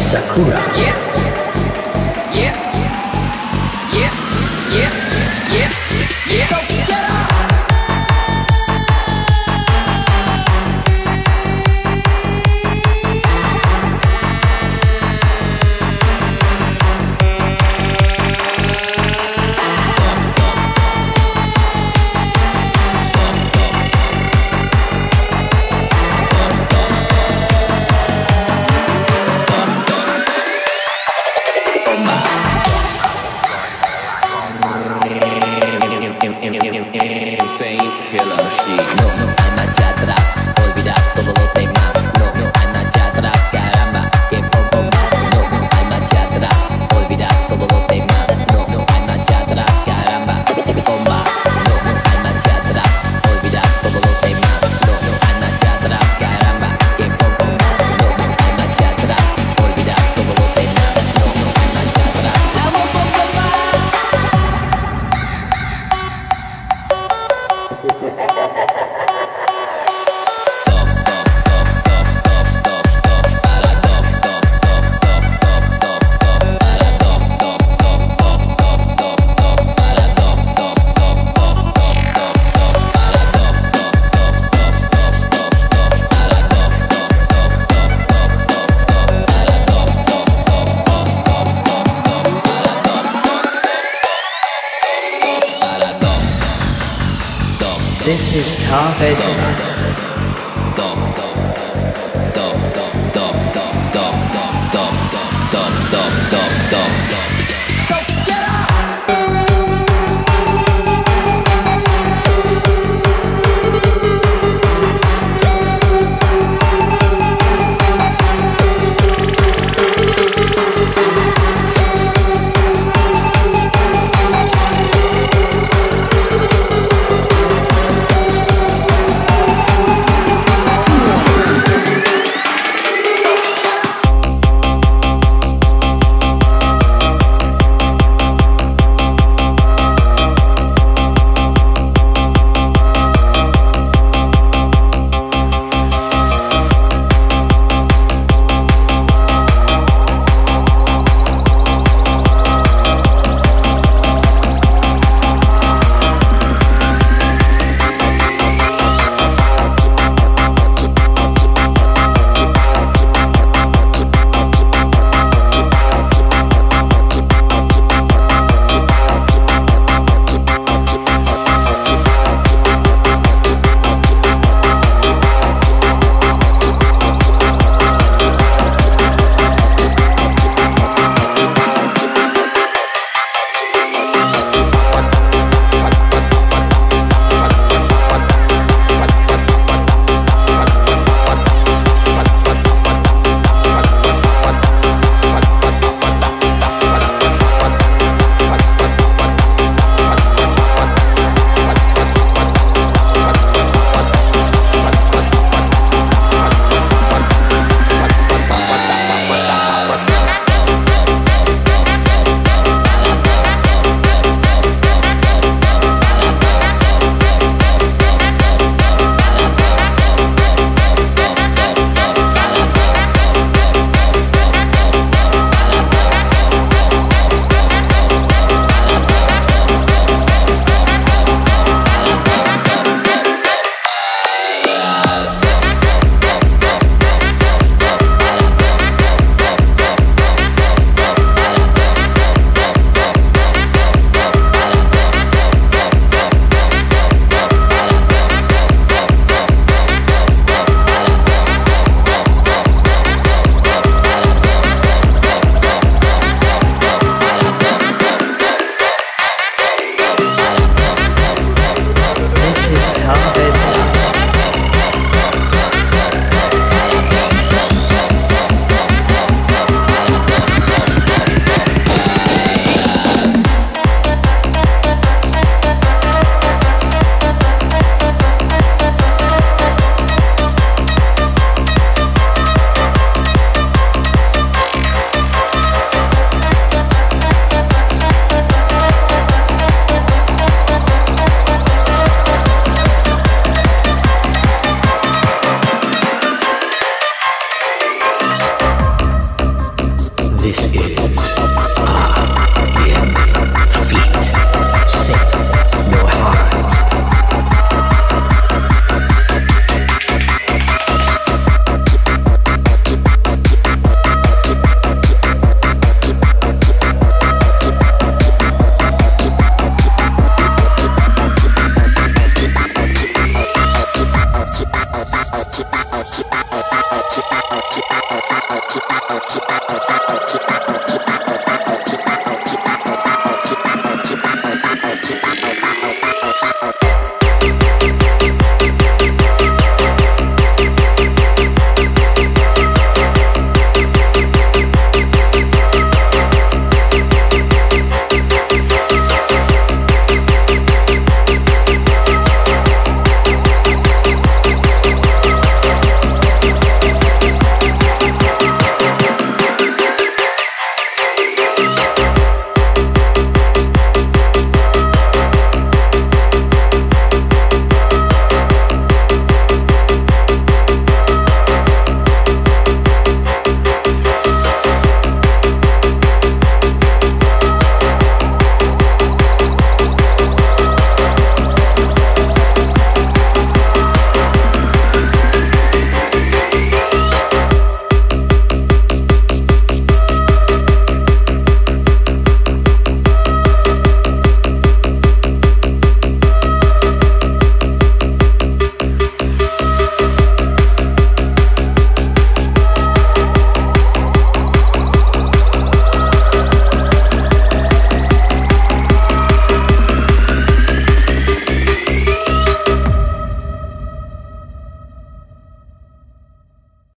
Sakura. Yeah. Insane killer 다음 페.